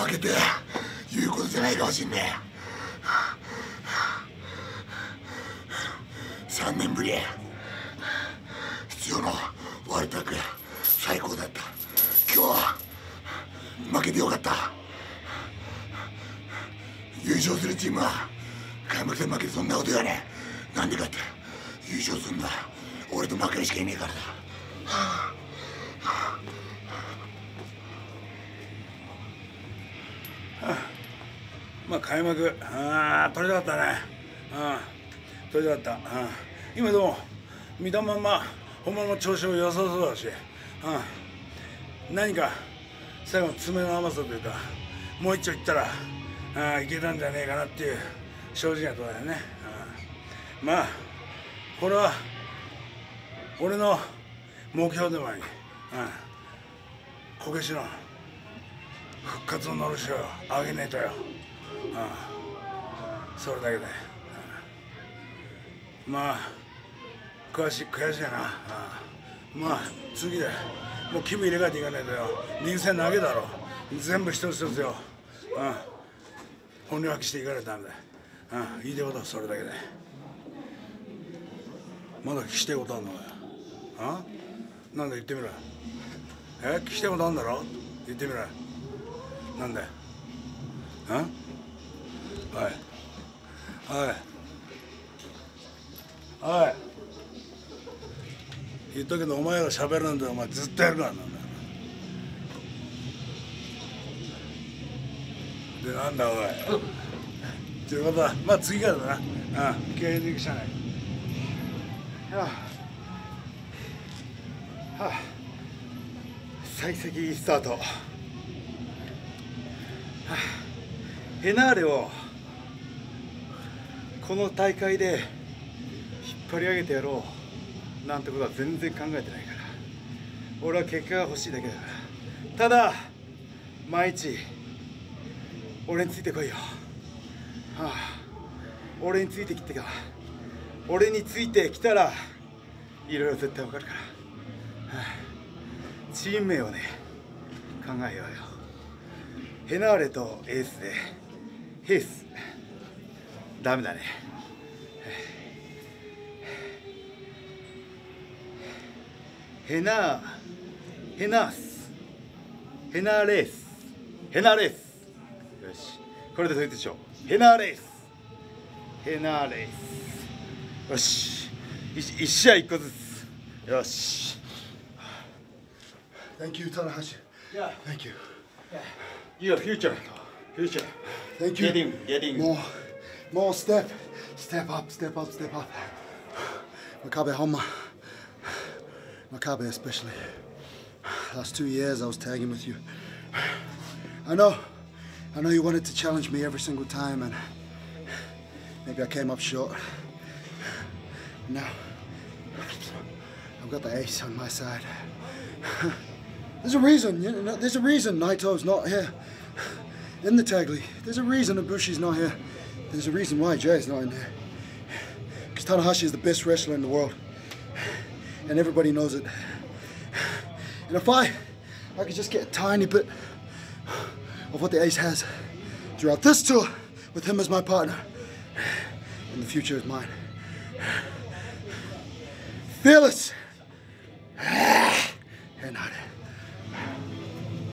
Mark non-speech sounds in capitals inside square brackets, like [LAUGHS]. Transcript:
負けて言うことじゃないかもしんねえ。3年ぶり必要のワールドタッグ最高だった。今日は負けてよかった。優勝するチームは開幕戦負けてそんなこと言わねえ。なんでかって優勝するんだ俺と負けるしかいねえからだ。[LAUGHS] まあ開幕。あ取りたかったね。うん取りたかった、うん、今でも見たまま本物の調子も良さそうだし、うん、何か最後の爪の甘さというかもう一丁いったらあいけたんじゃねえかなっていう正直なところだよね、うん、まあこれは俺の目標でもあり、こけしの復活ののろしをあげねえとよ、うん、それだけで、うん、まあ悔しい悔しいな、うん、まあ次で。もう気分入れ替えていかないとよ。右線投げだろ。全部一つ一つよ、うん、本領発揮していかないとダメだ、うん、言いたいことはそれだけで。まだ聞きたいことあるのかよ。あなんだ言ってみろ。え？聞きたいことあるんだろ？言ってみろ。なんだよ。あおい。おい。おい。言っとくけどお前ら喋るんだよお前ずっとやるからなんだよ。でなんだおい。ということはまあ次からだな。ああ気合い抜きしゃない。はあ、はあ、幸先スタート、はあ、ヘナーレをこの大会で引っ張り上げてやろう。なんてことは全然考えてないから。俺は結果が欲しいだけだから。ただ毎日俺についてこいよ、はあ、俺についてきてか俺についてきたらいろいろ絶対わかるから、はあ、チーム名をね考えようよ。ヘナーレとエースで。ヘース。ダメだね。ヘナーヘナース。ヘナーレース。ヘナーレース。よし。これで統一しようヘナーレース。ヘナーレース。よし一試合一個ずつ。よし。Thank you Tanahashi. Yeah. Thank you Your future. Future. Thank you. Getting getting. More More step. Step up Step up Step up. Makabe Homa. Makabe especially. Last two years I was tagging with you. I know. I know you wanted to challenge me every single time and maybe I came up short. Now I've got the ace on my side [LAUGHS] There's a reason, you know, there's a reason Naito's not here in the tag league. There's a reason Ibushi's not here. There's a reason why Jay's not in there. Because Tanahashi is the best wrestler in the world. And everybody knows it. And if I, I could just get a tiny bit of what the ace has throughout this tour with him as my partner, and the future is mine. Fearless!